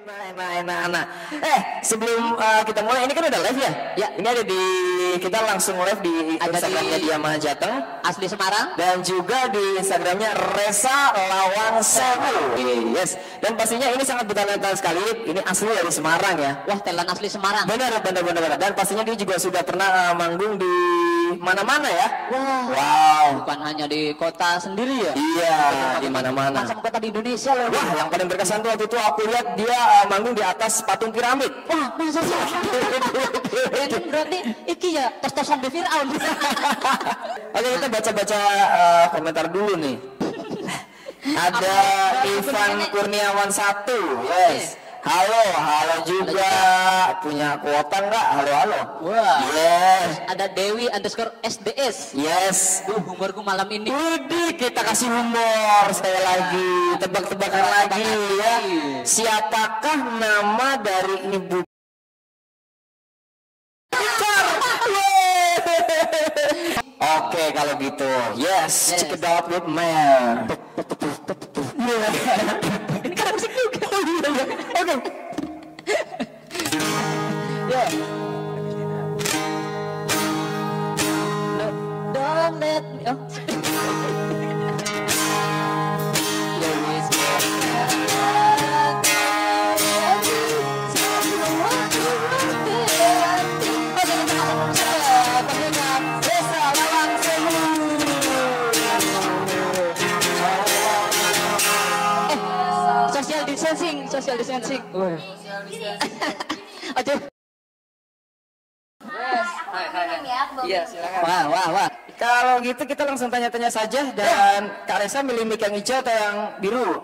Enak, enak, enak. Eh, sebelum uh, kita mulai, ini kan udah live ya? Ya. Ini ada di, kita langsung live di Ada Instagramnya di- Dia Jateng. Asli Semarang. Dan juga di Instagramnya Resa Lawang Sewu. Yes. Dan pastinya ini sangat bertalenta sekali. Ini asli dari Semarang ya. Wah, telan asli Semarang. Benar, benar, benar, benar. Dan pastinya dia juga sudah pernah uh, manggung di mana-mana ya. Wah. Wow. Bukan hanya di kota sendiri ya. Iya, di mana-mana. Macam kota di Indonesia loh. Wah, yang paling berkesan tuh waktu itu aku lihat dia uh, manggung di atas patung piramid. Wah, masa sih? Ini berarti iki ya tos-tosan di Fir'aun. Oke, kita baca-baca uh, komentar dulu nih. Ada Ivan Kurniawan satu, yes. Halo, halo juga. Punya kuota nggak? Halo, halo. Wah. Yes, Ada Dewi underscore SDS. yes. Duh, humorku malam ini. Widih, kita kasih humor sekali lagi, tebak-tebakan lagi ya. Siapakah nama dari ibu? Oke kalau gitu, yes, Yes. check it out with man. Ini kan musik juga. Oke. Ya. Social distancing. Aduh. Iya, silakan. Wah, wah, wah. Kalau gitu kita langsung tanya-tanya saja dan Kak Resa milih mic yang hijau atau yang biru?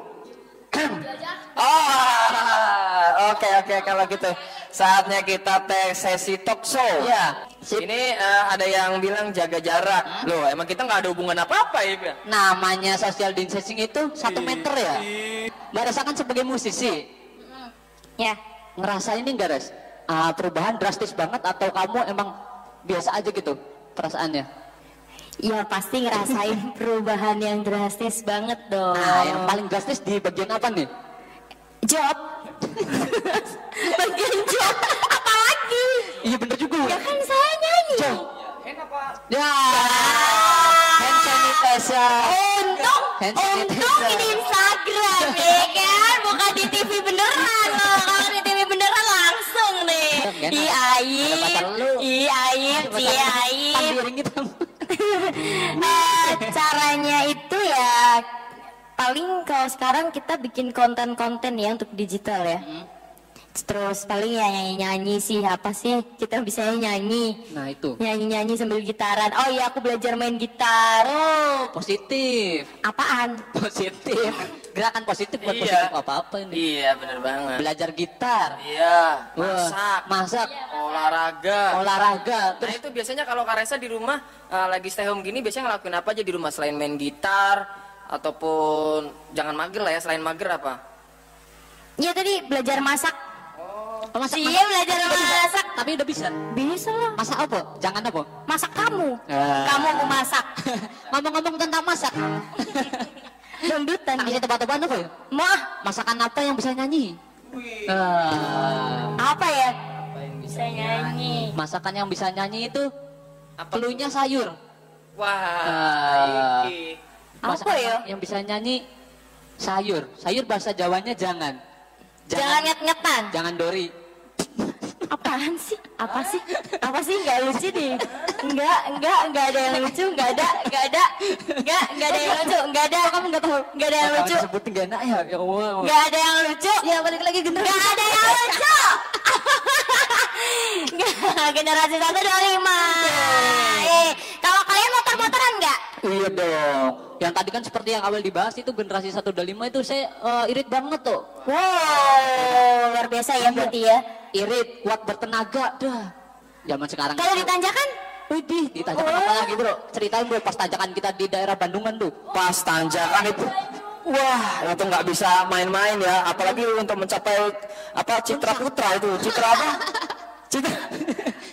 oh, oke oke kalau gitu saatnya kita tes sesi talk show. Iya. Ini eh, ada yang bilang jaga jarak. Loh, emang kita nggak ada hubungan apa-apa ya? Namanya social distancing itu satu meter ya. Mbak Resa kan sebagai musisi, Ya, ngerasa ini enggak Res? Ah, perubahan drastis banget atau kamu emang biasa aja gitu perasaannya? ya pasti ngerasain perubahan yang drastis banget dong. Nah, yang paling drastis di bagian apa nih? job. Bagian job. Apalagi? Iya bener juga. Ya kan saya nyanyi. Ya. Hand sanitizer. Untung, Hand untung ini Ih aib, ih aib, ih aib. Caranya itu ya paling kalau sekarang kita bikin konten-konten ya untuk digital ya. Terus paling ya nyanyi-nyanyi sih apa sih kita bisa nyanyi. Nah itu. Nyanyi-nyanyi sambil gitaran. Oh iya aku belajar main gitar. Oh, positif. Apaan? Positif. Gerakan positif buat Iya. positif apa-apa ini. Iya, bener banget. Belajar gitar. Iya, Wah, masak, Masak. olahraga. Olahraga. Nah Terus itu biasanya kalau Karesa di rumah eh, lagi stay home gini biasanya ngelakuin apa aja di rumah selain main gitar ataupun jangan mager lah ya selain mager apa? Ya tadi belajar masak. Oh, masak, Iya belajar bisa. masak. Tapi udah bisa. Bisa lah. Masak apa? Jangan apa? Masak kamu. Ah. Kamu mau masak. Ngomong-ngomong tentang masak. Dia. kasih tebak-tebakan apa ya? Mah Masakan apa yang bisa nyanyi? Ah, apa ya? Bisa nyanyi. masakan yang bisa nyanyi itu pelunya sayur. Wah, Ah. iki. Apa ya? Yang bisa nyanyi sayur. Sayur bahasa Jawanya jangan. Jangan nyet-nyetan. Jangan dori. Apaan sih? Apa sih? Apa sih? Nggak lucu nih. Enggak, enggak, enggak ada yang lucu, enggak ada, enggak ada, enggak, enggak ada yang lucu, enggak ada. Kamu enggak tahu? Enggak ada yang lucu. disebutin gak enak ya. Ya Allah. Enggak ada yang lucu. Ya balik lagi generasi. Enggak ada yang lucu. Nggak, generasi satu dua lima. Eh, kalau kalian motor-motoran enggak? Iya dong. Yang tadi kan seperti yang awal dibahas itu generasi 125 itu saya eh, irit banget tuh. Wow, luar biasa ya berarti ya. Irit, kuat bertenaga. Dah. Zaman sekarang. Kalau ditanjakan, Widih, ditanjakan apa lagi bro? Ceritain bro, pas tanjakan kita di daerah Bandungan tuh. Pas tanjakan itu Wah, itu nggak bisa main-main ya, apalagi untuk mencapai apa Citra Putra itu, Citra apa? Citra,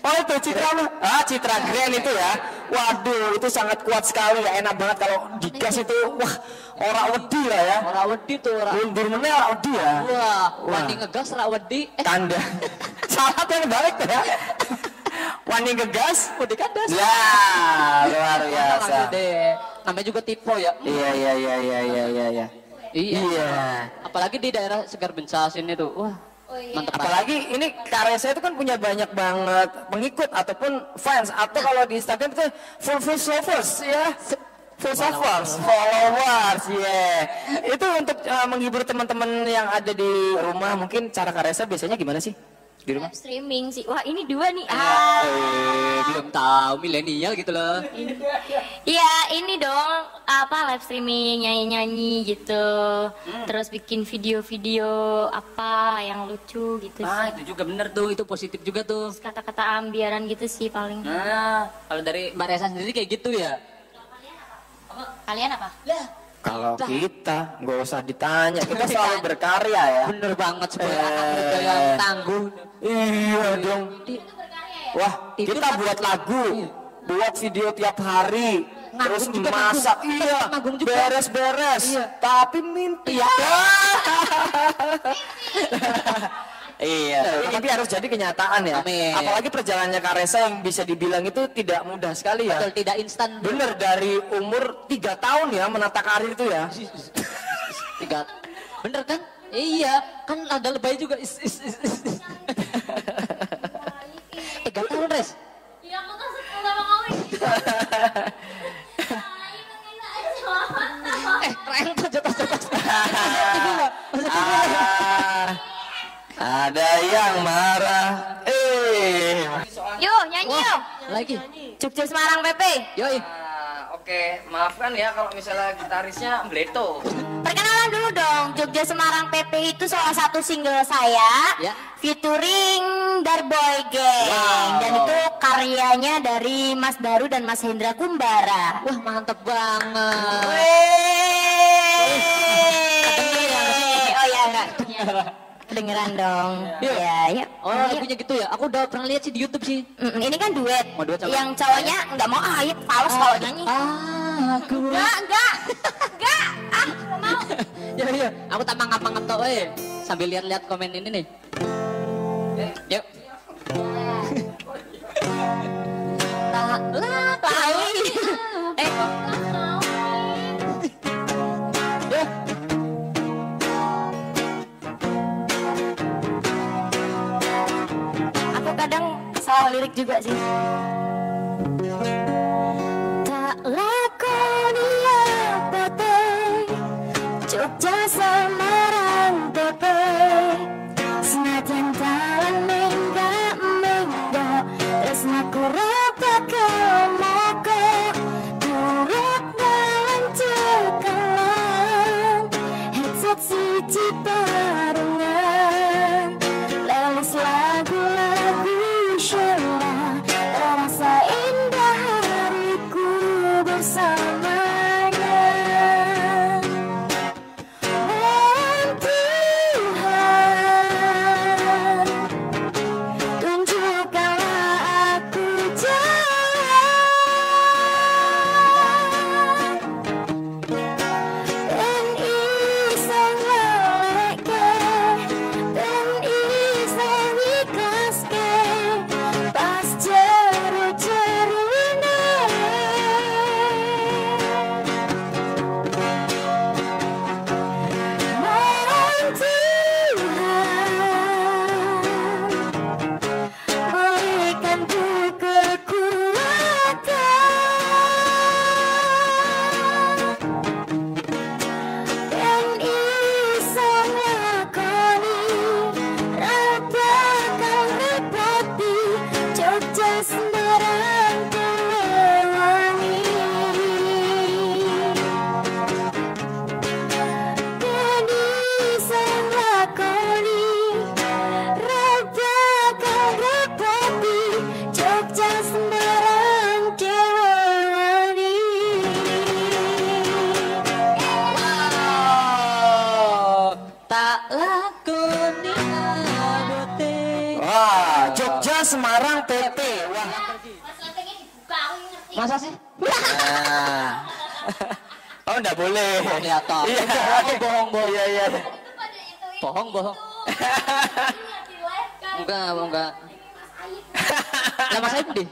oh itu Citra apa? Ah, Citra Grand itu ya. Waduh, itu sangat kuat sekali ya. Enak banget kalau digas itu. Wah, ora wedi lah ya. Ora wedi tuh ora. Mundur meneh ora wedi ya. Wah, Wah. wani ngegas ora wedi. Eh, Tanda. Salah yang balik ya. Wani ngegas. wedi kandas. Ya, luar biasa. Namanya juga tipe ya. Iya, iya, iya, iya, iya, iya, iya. Iya. Iya. Apalagi di daerah Segar Bencas ini tuh. Wah. Mantap banget. Apalagi ini Karesa itu kan punya banyak banget pengikut ataupun fans atau kalau di Instagram itu full full lovers ya. Full lovers, followers, ya. Itu untuk uh, menghibur teman-teman yang ada di rumah mungkin cara Karesa biasanya gimana sih di rumah? Streaming sih. Wah ini dua nih. Ah. Eh, belum tahu milenial gitu loh. Iya ini dong apa live streaming nyanyi-nyanyi gitu. Terus bikin video-video apa yang lucu gitu Ah, sih. itu juga bener tuh, itu positif juga tuh. Kata-kata ambiaran gitu sih paling. Nah, kalau dari Mbak Resa sendiri kayak gitu ya? Kalian apa? Kalau kita nggak usah ditanya, kita selalu berkarya ya. Bener banget sebagai Eh. anak muda yang tangguh. Iya dong. Di- Wah, kita kan- buat lagu, buat video tiap hari, terus juga masak, iya, beres-beres. Iya. Tapi mimpi. Iya. iya, tapi harus jadi kenyataan ya. Amin. Apalagi perjalanannya Karesa yang bisa dibilang itu tidak mudah sekali ya. Betul, tidak instan. Bener dari umur tiga tahun ya menata karir itu ya. Tiga. Bener kan? Iya, kan ada lebay juga. Is, is, is, is. Tiga tahun, Res. Iya aku udah mau ada yang marah. Eh. Yuk nyanyi yuk. Lagi. Jogja Semarang PP. Yoi. Ah, Oke, maafkan ya kalau misalnya gitarisnya Bleto. Perkenalan dulu dong, Jogja Semarang PP itu salah satu single saya Ya. featuring Darboy Gang Wow. dan itu karyanya dari Mas Daru dan Mas Hendra Kumbara. Wah, mantep banget. Wih. Oh ya enggak. Kedengeran dong. Iya. Ya, yuk. Oh, Yuk. lagunya gitu ya? Aku udah pernah lihat sih di YouTube sih. Mm, ini kan duet. Mau duet sama- Yang cowoknya nggak mau ah, ayo fals kalau nyanyi. Ah, aku. Enggak, enggak. Enggak. Ah, mau. Ya, ya. Aku tak mangap-mangap tuh, eh. Sambil lihat-lihat komen ini nih. Yuk. Tak Tahu. Eh, salah lirik juga sih. Tak lakoni apa teh Jogja Semarang PP Senajan jalan mingga mingga Tresnaku rata ke moko? Turut dalam cekalan Headset siji barengan Semarang PP. Wah, ngerti Masa sih? Nah. Oh, enggak boleh. Ya. Iya. Bohong, bohong, bohong. Iya, iya. Bohong, bohong. Enggak, enggak. Lah Mas Aib di?